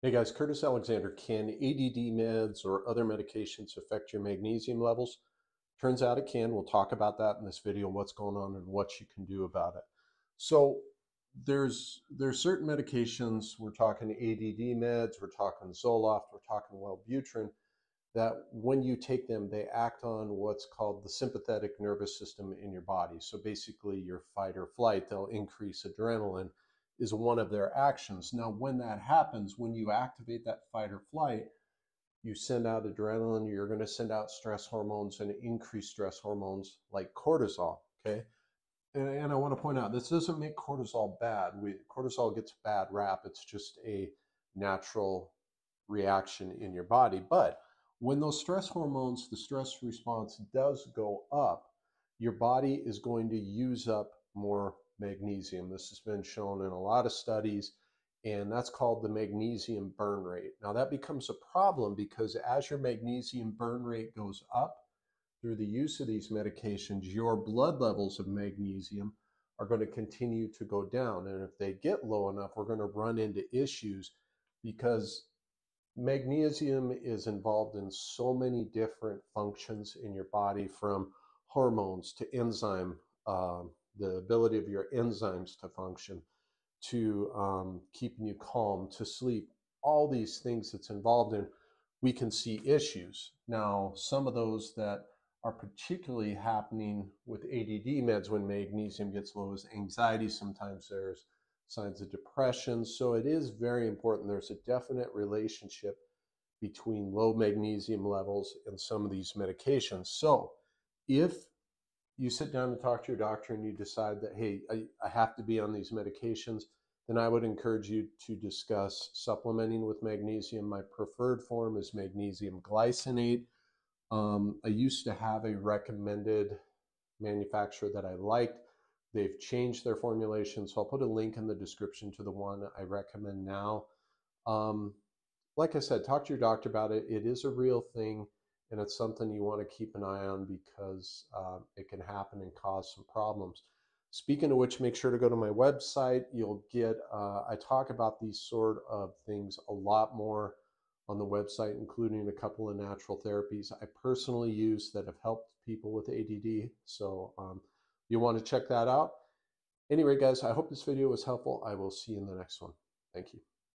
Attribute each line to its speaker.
Speaker 1: Hey guys, Curtis Alexander. Can ADD meds or other medications affect your magnesium levels? Turns out it can. We'll talk about that in this video, what's going on and what you can do about it. So there's there's certain medications, we're talking ADD meds, we're talking Zoloft, we're talking Wellbutrin, that when you take them, they act on what's called the sympathetic nervous system in your body. So basically your fight or flight, they'll increase adrenaline is one of their actions. Now, when that happens, when you activate that fight or flight, you send out adrenaline, you're going to send out stress hormones and increase stress hormones like cortisol. Okay. And, and I want to point out this doesn't make cortisol bad. We, cortisol gets bad rap. It's just a natural reaction in your body. But when those stress hormones, the stress response does go up, your body is going to use up more magnesium. This has been shown in a lot of studies, and that's called the magnesium burn rate. Now, that becomes a problem because as your magnesium burn rate goes up through the use of these medications, your blood levels of magnesium are going to continue to go down. And if they get low enough, we're going to run into issues because magnesium is involved in so many different functions in your body from hormones to enzyme um, the ability of your enzymes to function, to um, keeping you calm, to sleep, all these things that's involved in, we can see issues. Now, some of those that are particularly happening with ADD meds when magnesium gets low is anxiety. Sometimes there's signs of depression. So it is very important. There's a definite relationship between low magnesium levels and some of these medications. So if you sit down and talk to your doctor and you decide that, hey, I, I have to be on these medications, then I would encourage you to discuss supplementing with magnesium. My preferred form is magnesium glycinate. Um, I used to have a recommended manufacturer that I liked. They've changed their formulation, so I'll put a link in the description to the one I recommend now. Um, like I said, talk to your doctor about it. It is a real thing and it's something you want to keep an eye on because uh, it can happen and cause some problems. Speaking of which, make sure to go to my website. You'll get, uh, I talk about these sort of things a lot more on the website, including a couple of natural therapies I personally use that have helped people with ADD. So um, you want to check that out. Anyway, guys, I hope this video was helpful. I will see you in the next one. Thank you.